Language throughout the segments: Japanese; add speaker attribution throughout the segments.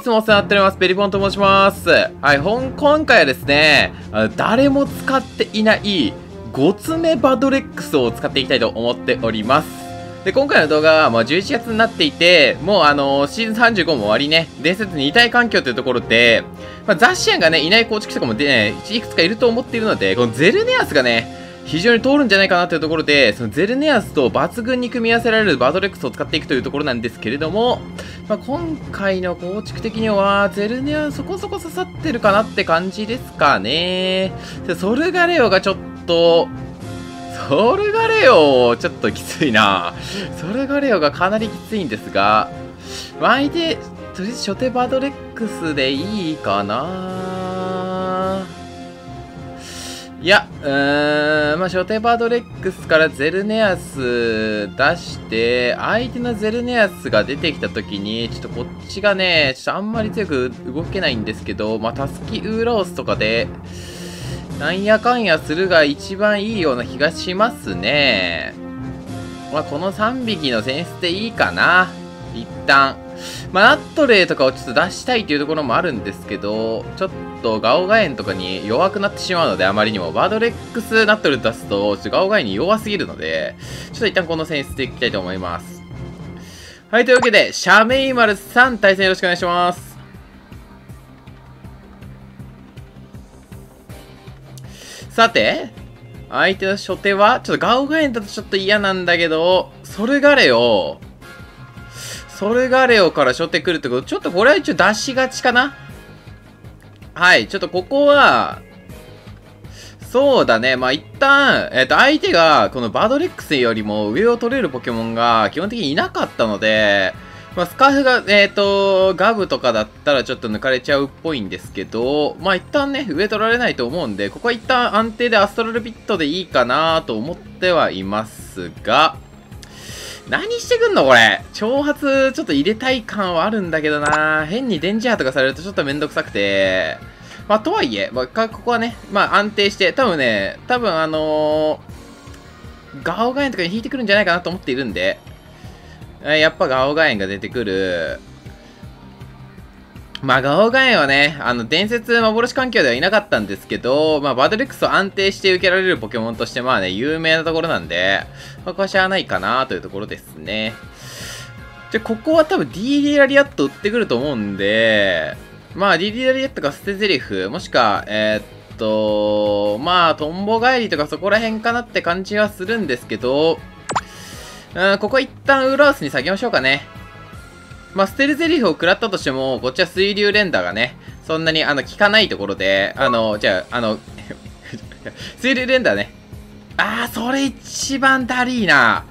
Speaker 1: いつもお世話になっております。ベリポンと申します。はい、本、今回はですね、誰も使っていない5つ目バドレックスを使っていきたいと思っております。で、今回の動画は、まあ、11月になっていて、もうあのー、シーズン35も終わりね、伝説2体環境というところで、まあ、ザシアンがね、いない構築とかもで、ね、いくつかいると思っているので、このゼルネアスがね、非常に通るんじゃないかなというところで、そのゼルネアスと抜群に組み合わせられるバドレックスを使っていくというところなんですけれども、まあ、今回の構築的には、ゼルネアそこそこ刺さってるかなって感じですかね。ソルガレオがちょっと、ソルガレオ、ちょっときついな。ソルガレオがかなりきついんですが、相手、とりあえず初手バドレックスでいいかないや、うーん、まあ、初手バードレックスからゼルネアス出して、相手のゼルネアスが出てきたときに、ちょっとこっちがね、ちょっとあんまり強く動けないんですけど、まあ、タスキウーロースとかで、なんやかんやするが一番いいような気がしますね。まあ、この3匹の選出でいいかな。一旦。まあ、ナットレイとかをちょっと出したいというところもあるんですけど、ちょっとガオガエンとかに弱くなってしまうので、あまりにも。バードレックスナットル出すと、ちょっとガオガエンに弱すぎるので、ちょっと一旦この戦出でいきたいと思います。はい、というわけで、シャメイマルさん、対戦よろしくお願いします。さて、相手の初手は、ちょっとガオガエンだとちょっと嫌なんだけど、ソルガレオ、ソルガレオから初手来るってこと、ちょっとこれは一応出しがちかな？はい、ちょっとここは、そうだね。まあ、一旦、えっ、ー、と、相手が、このバードレックスよりも上を取れるポケモンが基本的にいなかったので、まあ、スカーフが、えっ、ー、と、ガブとかだったらちょっと抜かれちゃうっぽいんですけど、まあ、一旦ね、上取られないと思うんで、ここは一旦安定でアストラルビットでいいかなと思ってはいますが、何してくんのこれ？挑発ちょっと入れたい感はあるんだけどな変に電磁波とかされるとちょっとめんどくさくて。まあ、とはいえ、まあ、ここはね、まあ、安定して、多分ね、多分あのー、ガオガエンとかに引いてくるんじゃないかなと思っているんで、やっぱガオガエンが出てくる。まあ、ガオガエンはね、あの、伝説幻環境ではいなかったんですけど、まあ、バドレックスを安定して受けられるポケモンとして、まあね、有名なところなんで、まあ、ここはしゃあないかなというところですね。じゃ、ここは多分 DD ラリアット売ってくると思うんで、まあ、DD ラリアットか捨て台詞、もしか、えー、っと、まあ、トンボ帰りとかそこら辺かなって感じはするんですけど、うん、ここ一旦ウーラウスに下げましょうかね。まあ、ステルゼリフを食らったとしても、こっちは水流連打がね、そんなに、あの、効かないところで、あの、じゃあ、あの、水流連打ね。あー、それ一番だるいな。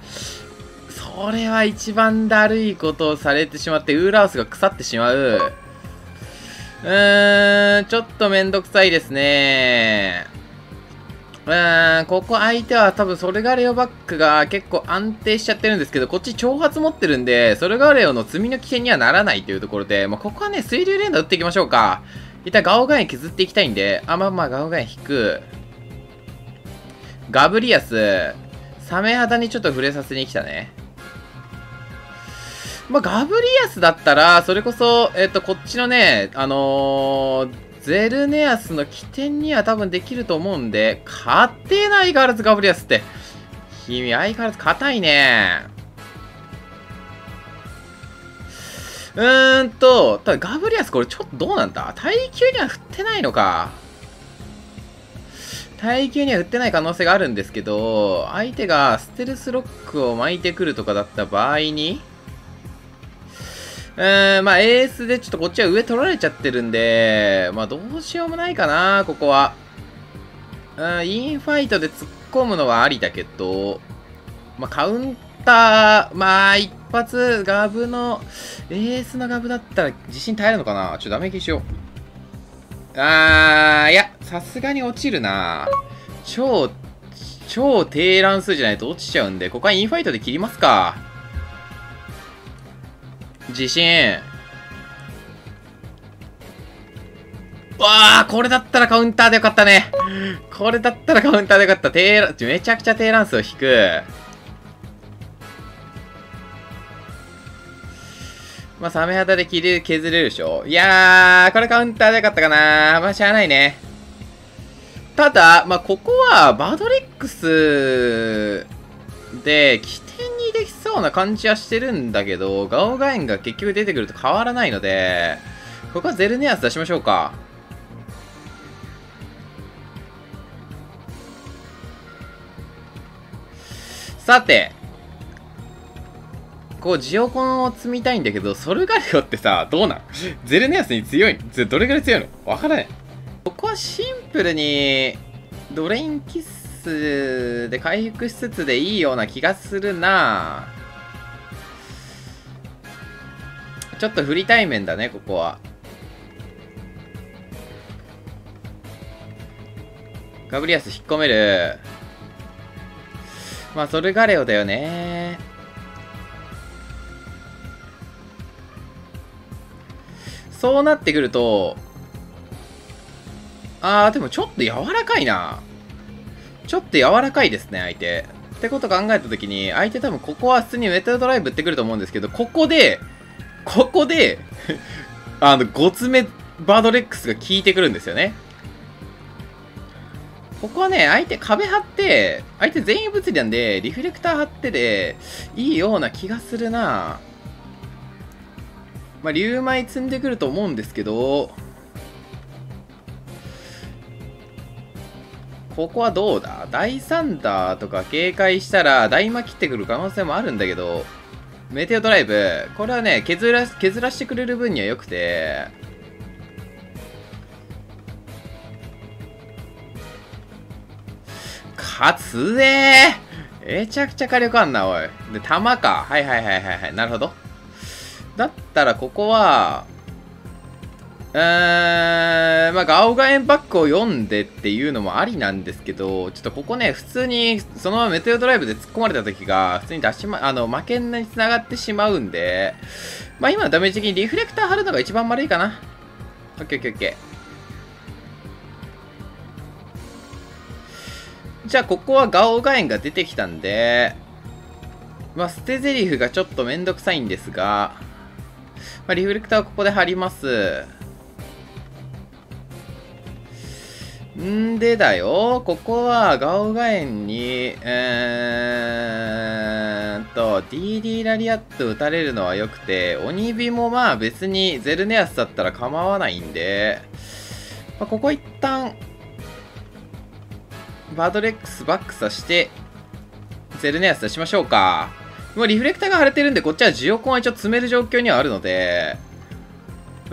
Speaker 1: それは一番だるいことをされてしまって、ウーラウスが腐ってしまう。うーん、ちょっとめんどくさいですね。うん、ここ相手は多分ソルガレオバックが結構安定しちゃってるんですけど、こっち挑発持ってるんで、ソルガレオの積みの危険にはならないというところで、まあ、ここはね、水流連打打っていきましょうか。一旦ガオガエン削っていきたいんで、あ、まあまあガオガエン引く。ガブリアス、サメ肌にちょっと触れさせに来たね。まあ、ガブリアスだったら、それこそ、えっ、と、こっちのね、あのーゼルネアスの起点には多分できると思うんで、勝てない相変わらずガブリアスって。君相変わらず硬いね。うーんと、ただガブリアスこれちょっとどうなんだ？耐久には振ってないのか。耐久には振ってない可能性があるんですけど、相手がステルスロックを巻いてくるとかだった場合に、うーん、まあエースでちょっとこっちは上取られちゃってるんで、まあどうしようもないかな、ここは。うん、インファイトで突っ込むのはありだけど、まあカウンター、まあ一発ガブの、エースのガブだったら自信耐えるのかな？ちょっとダメ消しよう。あー、いや、さすがに落ちるな超、超低乱数じゃないと落ちちゃうんで、ここはインファイトで切りますか。自信。わあこれだったらカウンターでよかったね。これだったらカウンターでよかった。めちゃくちゃ低ランスを引く。まあ、サメ肌で切れ削れるでしょいやー、これカウンターでよかったかなまあ、しゃあないね。ただ、まあ、ここは、バドレックスで、起点にできそうな感じはしてるんだけど、ガオガエンが結局出てくると変わらないので、ここはゼルネアス出しましょうか。さて、こう、ジオコンを積みたいんだけど、ソルガリオってさ、どうなん？ゼルネアスに強いどれぐらい強いの？わからない。ここはシンプルに、ドレインキッスで回復しつつでいいような気がするなちょっと振り対面だね、ここは。ガブリアス引っ込める。まあ、ソルガレオだよね。そうなってくると、あー、でもちょっと柔らかいな。ちょっと柔らかいですね、相手。ってこと考えたときに、相手多分ここは普通にメタルドライブってくると思うんですけど、ここで、ここで あの、5つ目バードレックスが効いてくるんですよね。ここはね、相手壁張って、相手全員物理なんで、リフレクター張ってで、いいような気がするな。まあ、竜舞積んでくると思うんですけど、ここはどうだ？大サンダーとか警戒したら大魔切ってくる可能性もあるんだけど、メテオドライブ、これはね、削ら、削らしてくれる分には良くて、勝つえめちゃくちゃ火力あんな、おい。で、弾か。はいはいはいはいはい。なるほど。だったら、ここは、うー、まあ、ガオガエンバックを読んでっていうのもありなんですけど、ちょっとここね、普通に、そのままメテオドライブで突っ込まれた時が、普通に出しま、あの、負けんなに繋がってしまうんで、まあ、今のダメージ的にリフレクター貼るのが一番悪いかな。オッケーオッケーオッケー。じゃあ、ここはガオガエンが出てきたんで、まあ、捨て台詞がちょっとめんどくさいんですが、まあ、リフレクターはここで貼ります。んでだよ、ここはガオガエンに、えーっと、DD ラリアット打たれるのは良くて、鬼火もまあ別にゼルネアスだったら構わないんで、まあ、ここ一旦、バドレックスバックさして、ゼルネアス出しましょうか。もうリフレクターが腫れてるんで、こっちはジオコンは一応詰める状況にはあるので、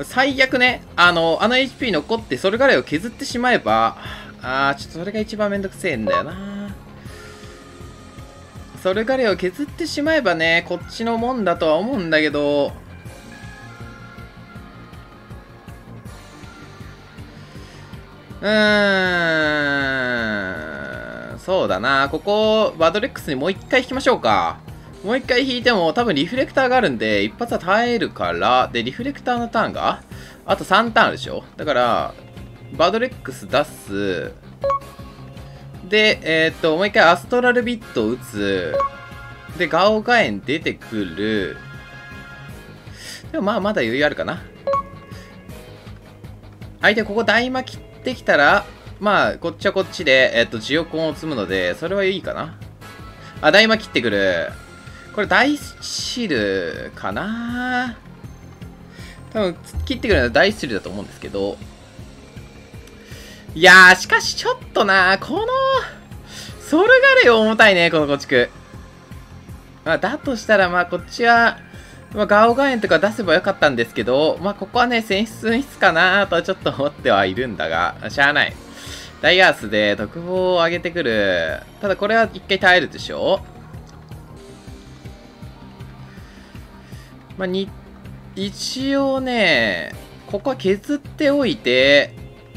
Speaker 1: 最悪ね、あの、あの HP 残ってソルガレを削ってしまえば、あー、ちょっとそれが一番めんどくせえんだよな。ソルガレを削ってしまえばね、こっちのもんだとは思うんだけど、うーん、そうだな。ここ、バドレックスにもう一回引きましょうか。もう一回引いても多分リフレクターがあるんで、一発は耐えるから、で、リフレクターのターンが、あと3ターンあるでしょ？だから、バドレックス出す。で、えー、っと、もう一回アストラルビットを打つ。で、ガオガエン出てくる。でもまあ、まだ余裕あるかな。相手ここ大魔切ってきたら、まあ、こっちはこっちで、えっと、ジオコンを積むので、それはいいかな。あ、大魔切ってくる。これ大シルかな？多分、切ってくるのは大シルだと思うんですけど。いやー、しかしちょっとなこの、ソルガレオ重たいね、この構築。まあ、だとしたら、まあ、こっちは、まあ、ガオガエンとか出せばよかったんですけど、まあ、ここはね、選出演出かなとはちょっと思ってはいるんだが、しゃあない。ダイアースで特報を上げてくる。ただこれは一回耐えるでしょまあ、に、一応ね、ここは削っておいて、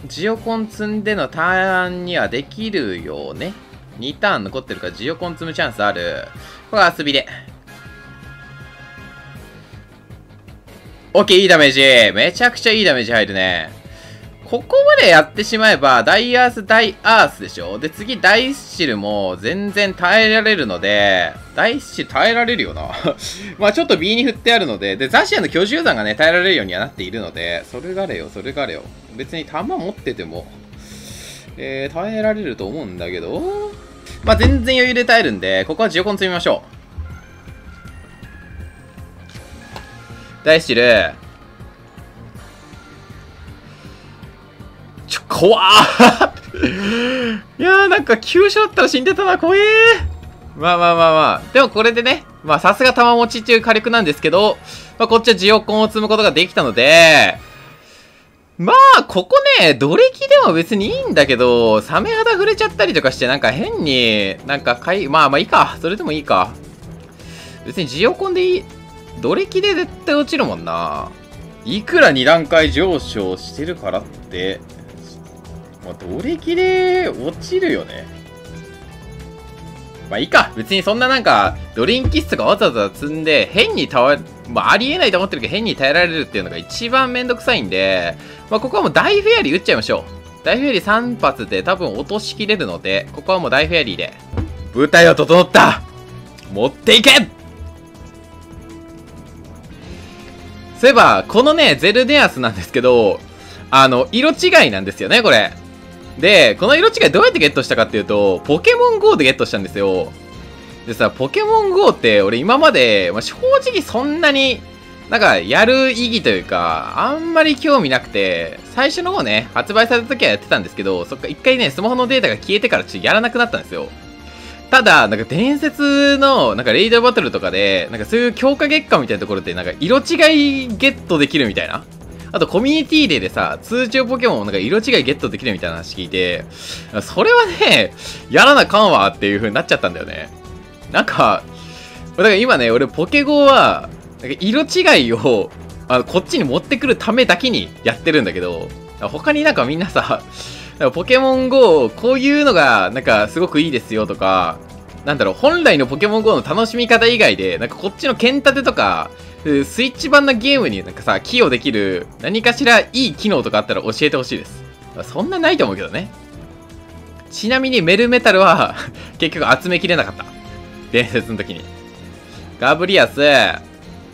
Speaker 1: ジオコン積んでのターンにはできるよね。2ターン残ってるからジオコン積むチャンスある。これは遊びで。オッケー、いいダメージ。めちゃくちゃいいダメージ入るね。ここまでやってしまえば、ダイアース、ダイアースでしょで、次、ダイスシルも全然耐えられるので、大師耐えられるよな。まあちょっと B に振ってあるので、で、ザシアの居住山がね、耐えられるようにはなっているので、それがれよ、それがれよ。別に弾持ってても、えー、耐えられると思うんだけど、まあ全然余裕で耐えるんで、ここはジオコン積みましょう。大志ル、ちょ、怖ー いやーなんか急所だったら死んでたな、怖えーまあまあまあまあ。でもこれでね、まあさすが玉持ちっていう火力なんですけど、まあこっちはジオコンを積むことができたので、まあ、ここね、ドレキでも別にいいんだけど、サメ肌触れちゃったりとかして、なんか変に、なんかかい、まあまあいいか。それでもいいか。別にジオコンでいい。ドレキで絶対落ちるもんな。いくら2段階上昇してるからって、まあ、ドレキで落ちるよね。まあいいか。別にそんななんか、ドリンキスとかわざわざ積んで、変にたわ、まあありえないと思ってるけど、変に耐えられるっていうのが一番めんどくさいんで、まあここはもう大フェアリー打っちゃいましょう。大フェアリー3発で多分落としきれるので、ここはもう大フェアリーで。舞台は整った持っていけそういえば、このね、ゼルネアスなんですけど、あの、色違いなんですよね、これ。で、この色違いどうやってゲットしたかっていうと、ポケモン GO でゲットしたんですよ。でさ、ポケモン GO って俺今まで、まあ、正直そんなに、なんかやる意義というか、あんまり興味なくて、最初の方ね、発売された時はやってたんですけど、そっか一回ね、スマホのデータが消えてからちょっとやらなくなったんですよ。ただ、なんか伝説の、なんかレイドバトルとかで、なんかそういう強化月間みたいなところで、なんか色違いゲットできるみたいな。あとコミュニティデーでさ、通常ポケモンをなんか色違いゲットできるみたいな話聞いて、それはね、やらなかんわっていう風になっちゃったんだよね。なんか、だから今ね、俺ポケゴーは、なんか色違いを、あの、こっちに持ってくるためだけにやってるんだけど、他になんかみんなさ、ポケモン GO、こういうのが、なんかすごくいいですよとか、なんだろう、本来のポケモン GO の楽しみ方以外で、なんかこっちの剣立てとか、スイッチ版のゲームになんかさ、寄与できる何かしらいい機能とかあったら教えてほしいです。そんなないと思うけどね。ちなみにメルメタルは 結局集めきれなかった。伝説の時に。ガブリアス、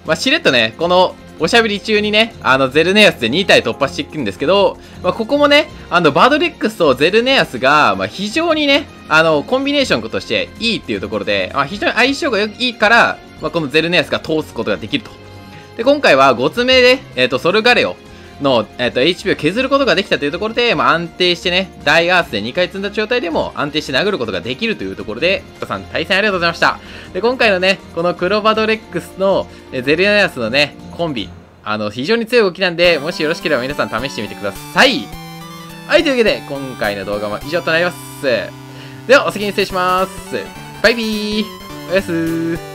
Speaker 1: まあ、しれっとね、このおしゃべり中にね、あの、ゼルネアスで2体突破していくんですけど、まあ、ここもね、あの、バドレックスとゼルネアスが、まあ、非常にね、あの、コンビネーションとしていいっていうところで、まあ、非常に相性がいいから、まあ、このゼルネアスが通すことができると。で、今回は5つ目で、えっ、ー、と、ソルガレオの、えっ、ー、と、HP を削ることができたというところで、まあ、安定してね、大アースで2回積んだ状態でも安定して殴ることができるというところで、皆さん対戦ありがとうございました。で、今回のね、このクロバドレックスの、えゼルネアスのね、コンビ、あの、非常に強い動きなんで、もしよろしければ皆さん試してみてください。はい、というわけで、今回の動画も以上となります。では、お先に失礼します。バイビーおやすー。